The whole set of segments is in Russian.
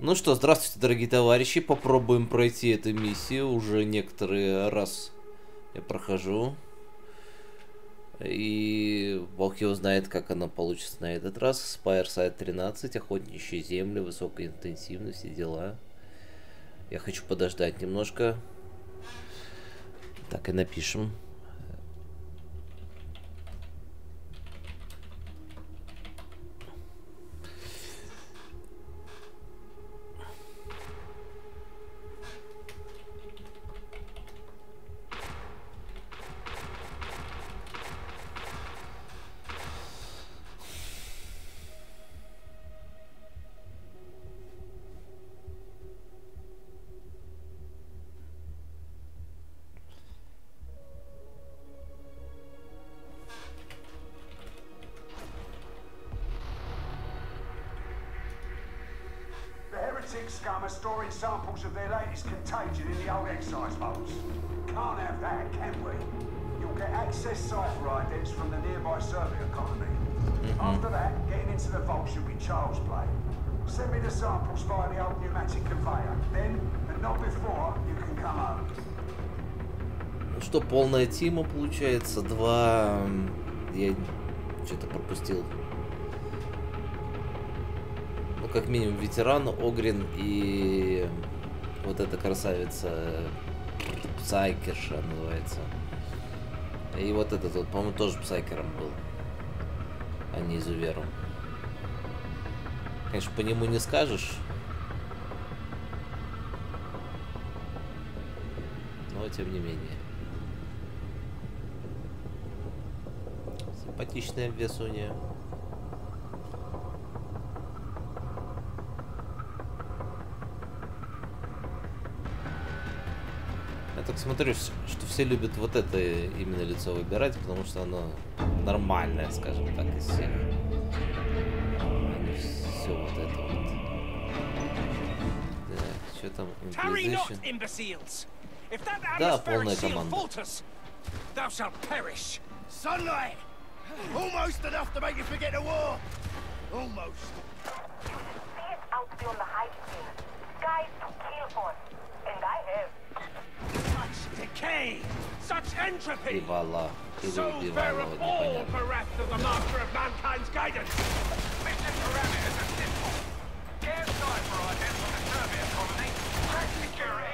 Ну что, здравствуйте, дорогие товарищи. Попробуем пройти эту миссию. Уже некоторый раз я прохожу. И бог его знает, как оно получится на этот раз. Spire 13, охотничьи земли, высокая интенсивность, все дела. Я хочу подождать немножко. Так и напишем. The old pneumatic conveyor. Then, and not before, you can come home. Ну что, полная тима получается. Два... Я что-то пропустил как минимум ветеран Огрин и вот эта красавица Псайкерша называется. И вот этот вот, по-моему, тоже Псайкером был, а не изувером. Конечно, по нему не скажешь. Тем не менее. Симпатичная весунья. так смотрю, что все любят вот это именно лицо выбирать, потому что оно нормальное, скажем так, из всех. все вот это вот. Так, что там? Inquisition. If that atmospheric shield falters, thou shalt perish. Sunlight! Almost enough to make you forget the war! Almost. Stayed out beyond the hiding field. Guys to kill on. And I have. Such decay! Such entropy! So fair of all bereft of the master of mankind's guidance! Mission parameters are simple. Scan sniper identify the surveyor colony. Track security.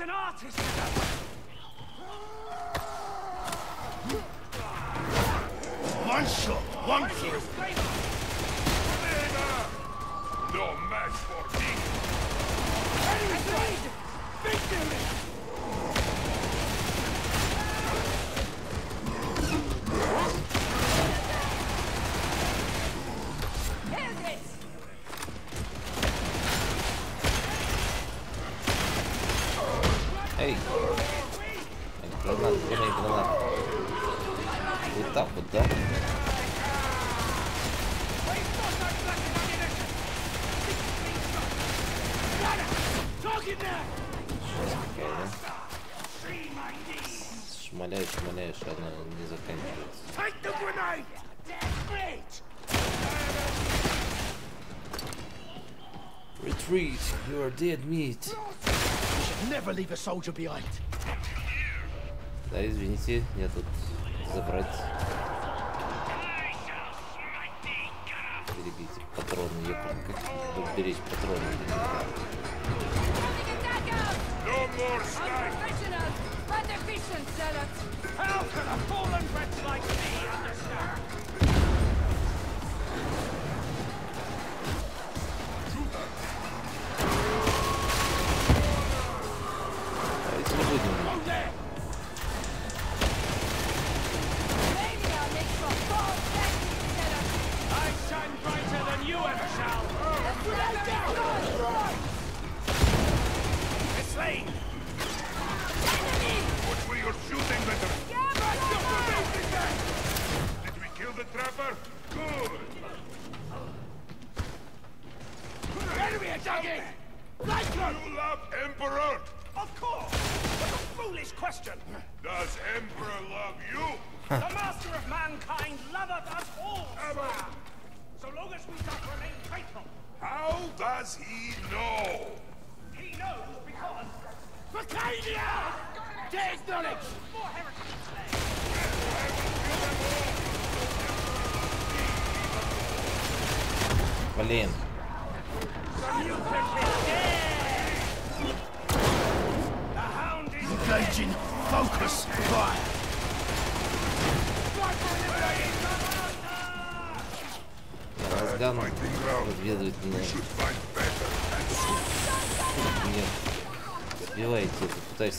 art an artist! One shot, one kill. No match for me. Dead meat. Never leave a soldier behind. Да, извините, я тут забрать.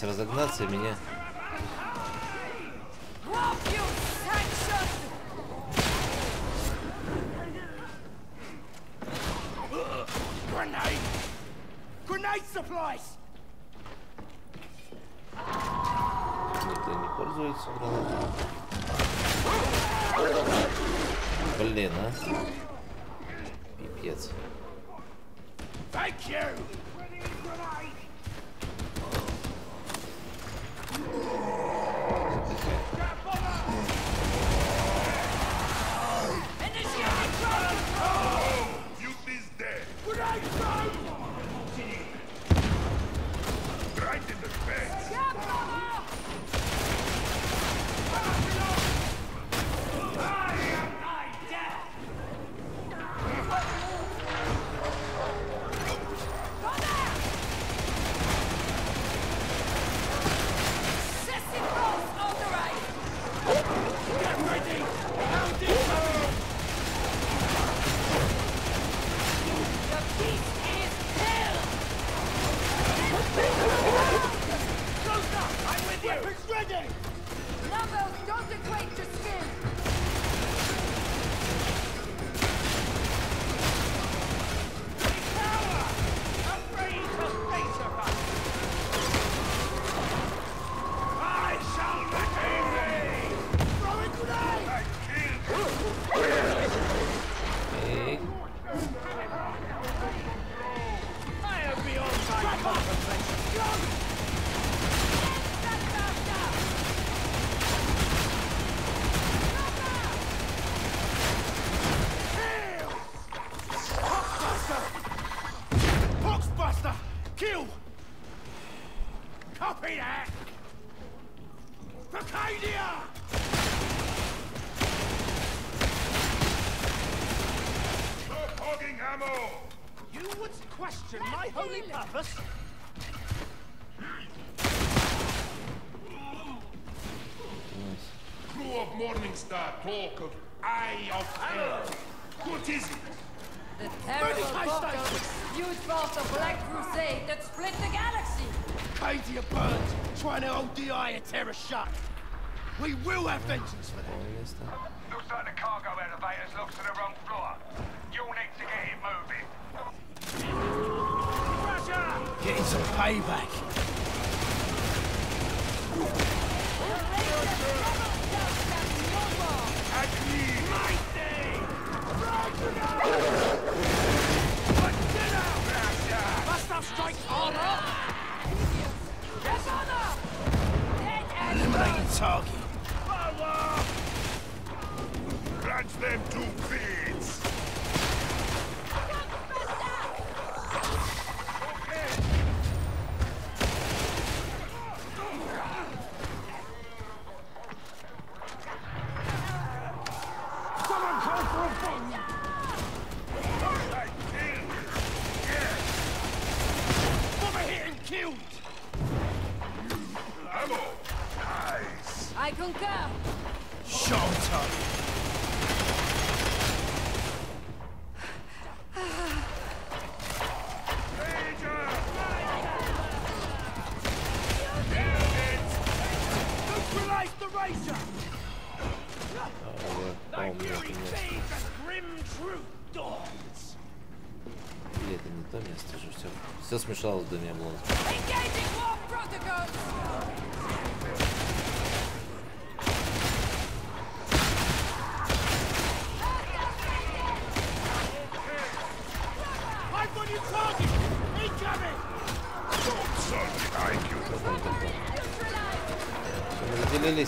пытались разогнаться, меня... Никто не пользуется гранатами. Блин, а? Пипец. Thank. is? Uh, Looks like the cargo elevators locked to the wrong floor. You'll need to get it moving. Pressure! Getting some payback. Strike order! Yes, order! Eliminating target. Catch them to big! Все смешалось до меня было. Разделились.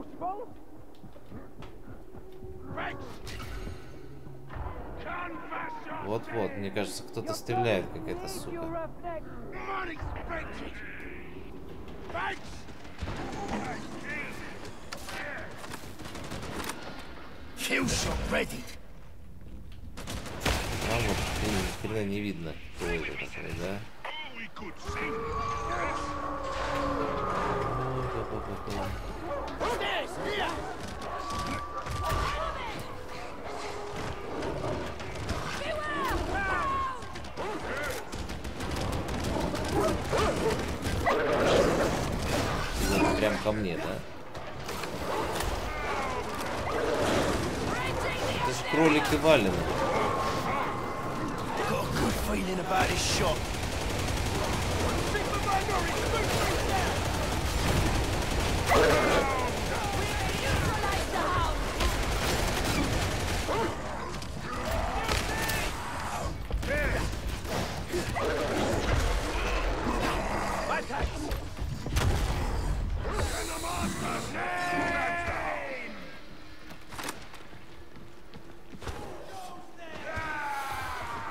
useful? Вот-вот, мне кажется, кто-то стреляет, какая-то сука. Нам вот ни хрена не видно, кто это такой, да? Oh, ну, прям ко мне, да? Это же кролик и вален. Got a good feeling about his shot.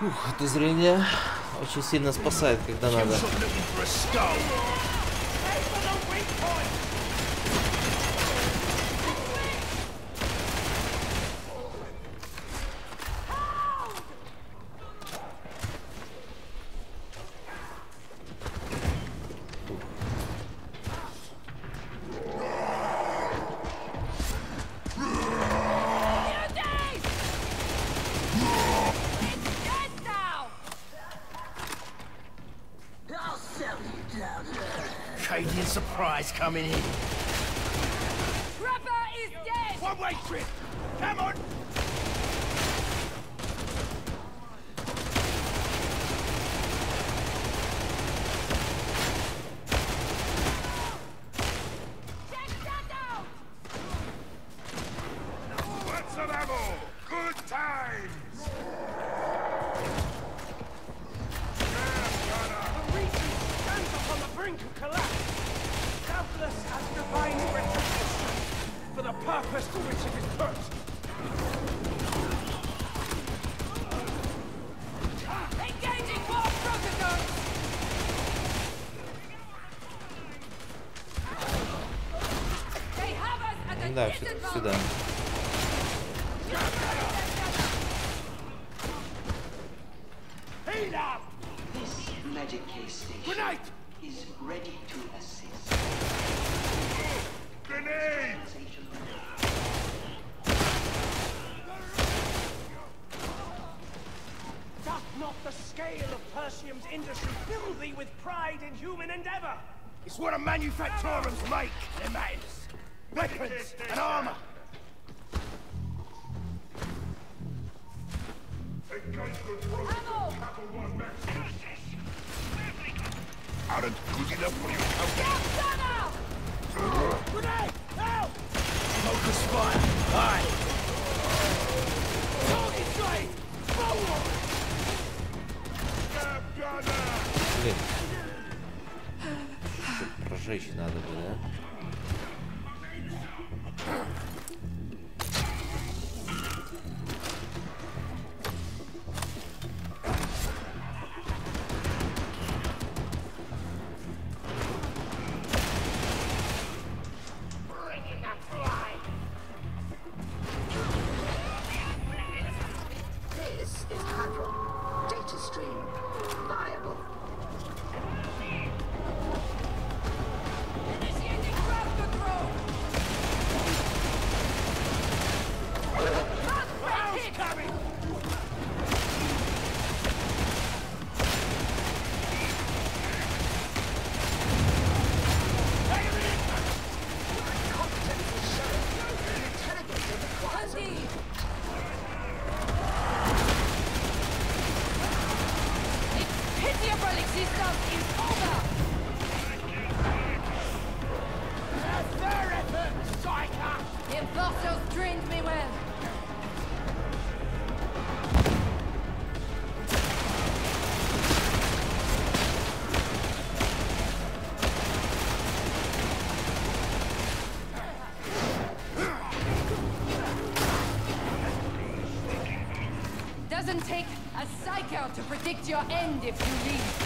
Ух, это зрение очень сильно спасает, когда надо. surprise coming in. Trapper is dead! One-way trip! Come on scale of Persium's industry fill thee with pride in human endeavor. It's what a manufactorum's make, their matters. Weapons and armor. Aren't good enough for you? company. Grenade! Help! Focus fire! Aye! Target straight! Forward! Блин. Прожечь надо бы, да? doesn't take a psycho to predict your end if you leave.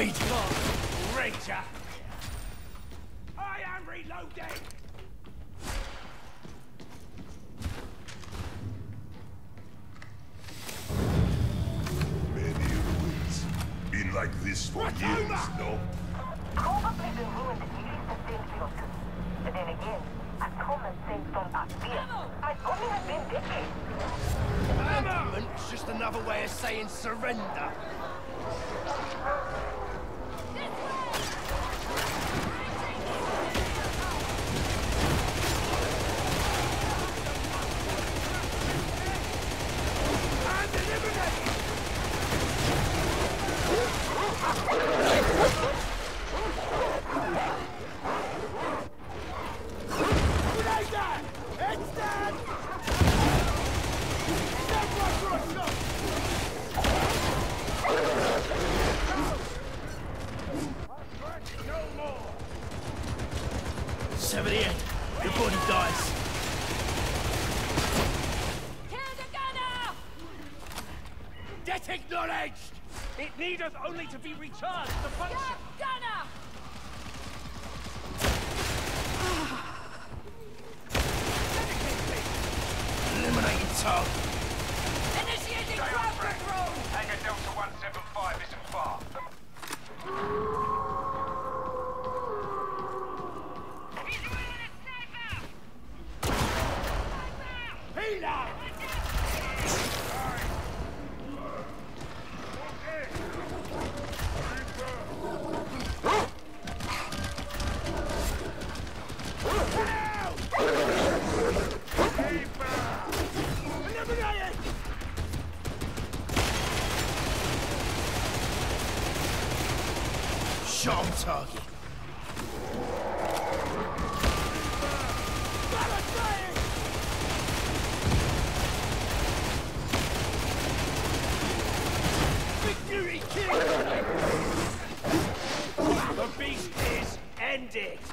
Fight! It needeth only to be recharged to function! Gunner! Target! ended!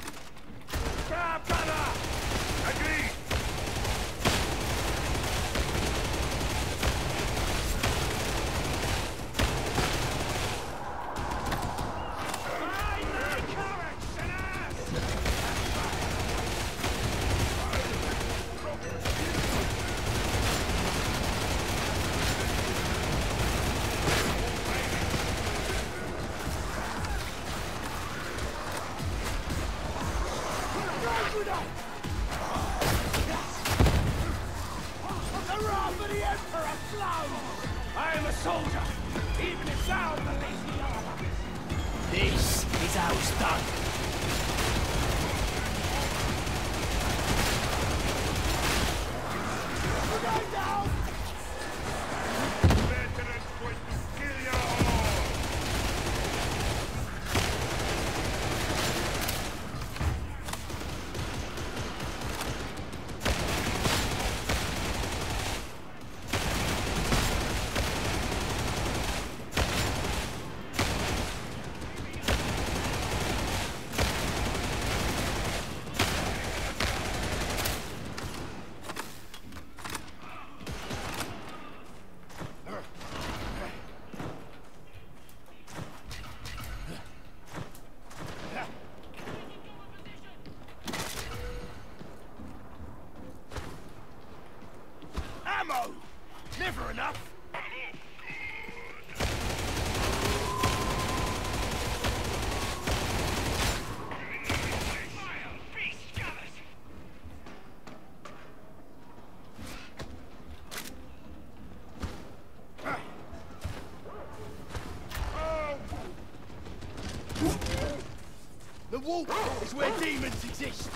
is where demons exist.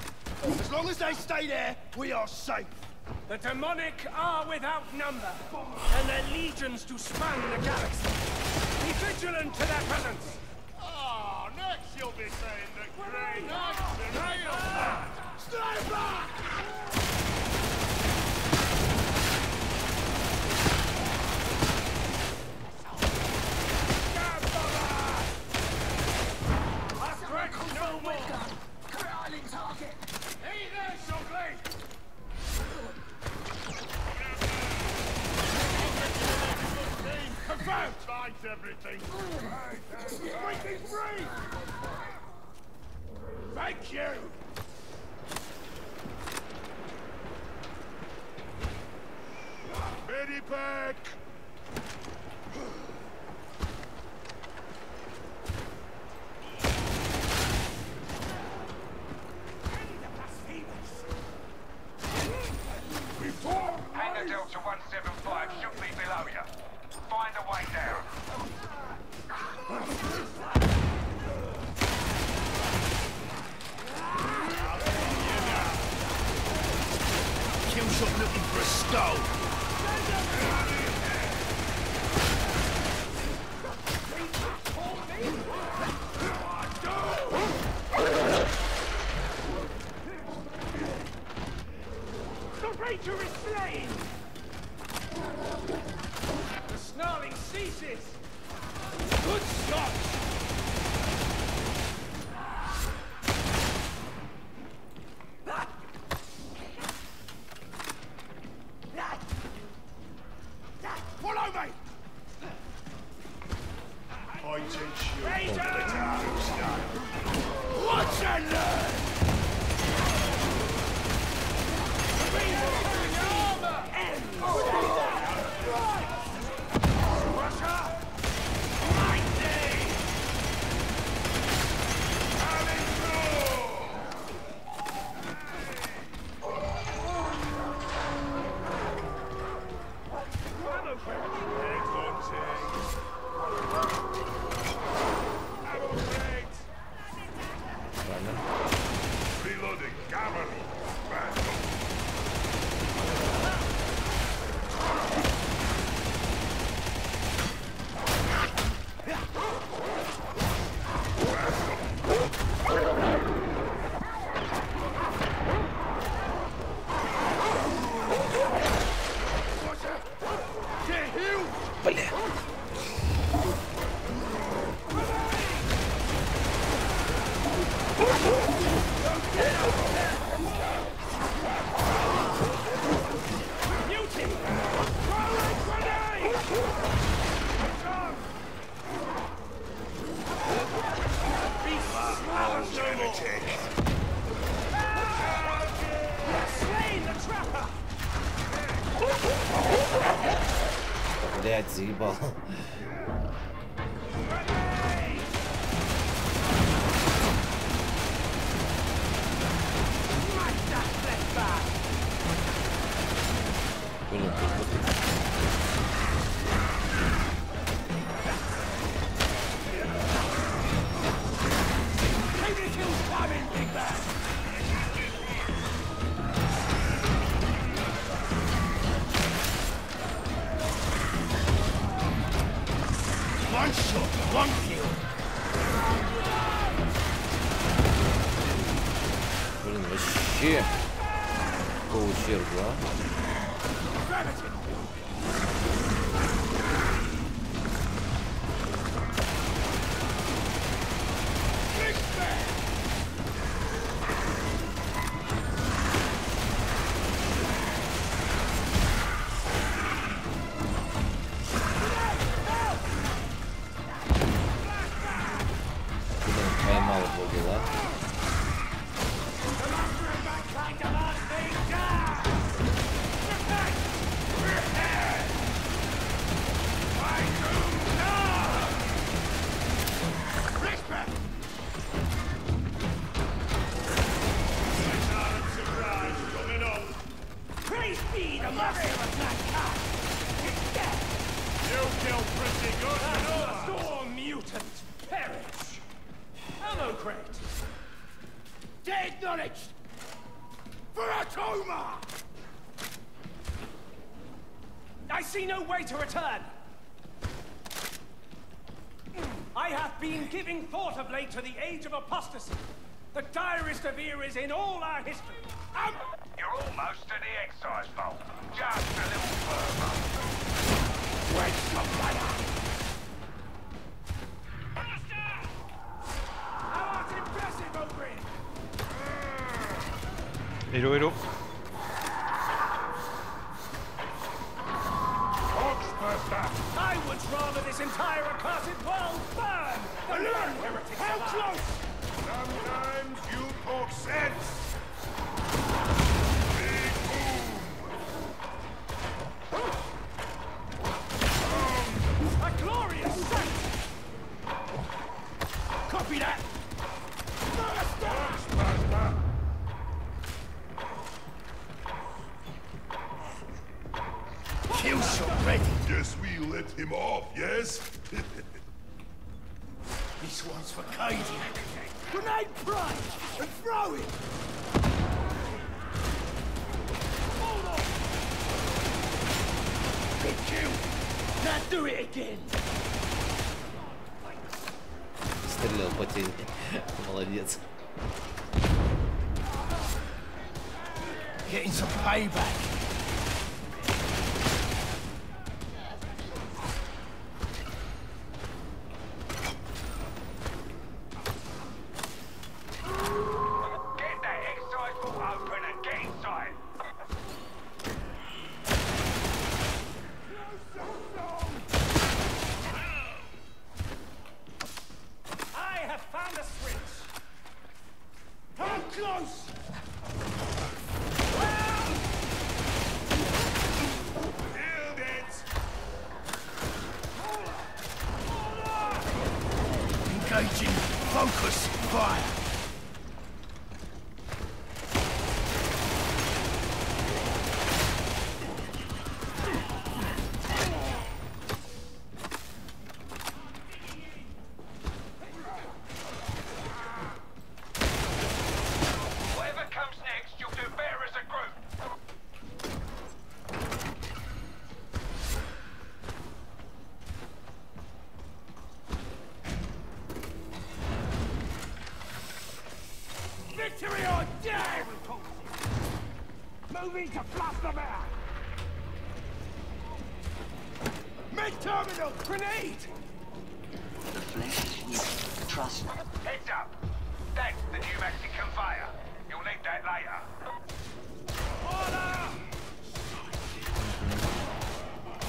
As long as they stay there, we are safe. The demonic are without number, and their legions to span the galaxy. Be vigilant to their presence. ball. Hello, hello. I would rather this entire accursed world burn. Than How close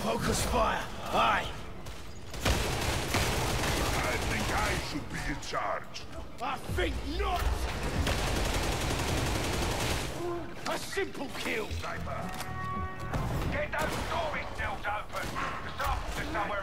Focus fire. Aye. I think I should be in charge. I think not! A simple kill! Sniper. Get those storage cells open. Stop to somewhere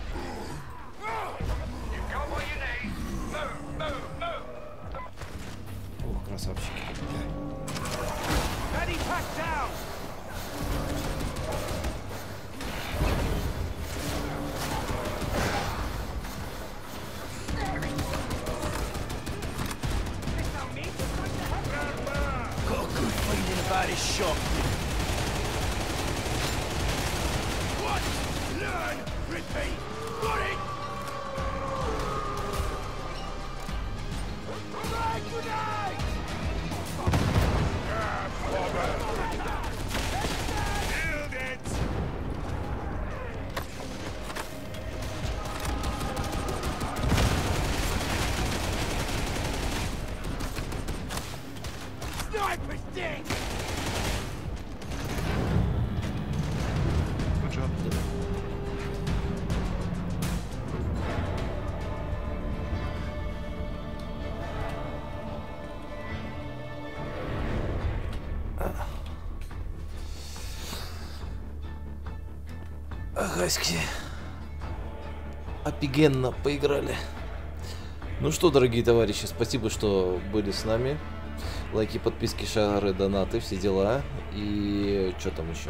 myself. She can't. Ready, pack down! Агаськи. Офигенно поиграли. Ну что, дорогие товарищи, спасибо, что были с нами. Лайки, подписки, шары, донаты, все дела. И что там еще?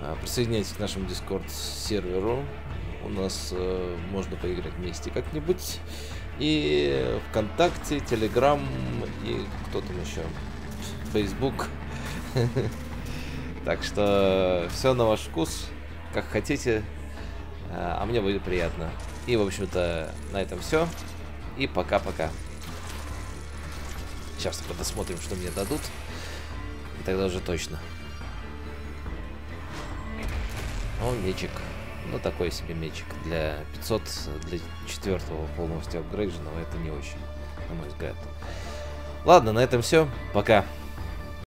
А, Присоединяйтесь к нашему Discord серверу. У нас э, можно поиграть вместе как-нибудь. И ВКонтакте, Телеграм и кто там еще? Facebook. Так что все на ваш вкус, как хотите, а мне будет приятно. И, в общем-то, на этом все. И пока-пока. Сейчас посмотрим, что мне дадут. И тогда уже точно. О, мечик. Ну, такой себе мечик. Для 500, для четвертого полностью апгрейдженного это не очень, на мой взгляд. Ладно, на этом все. Пока.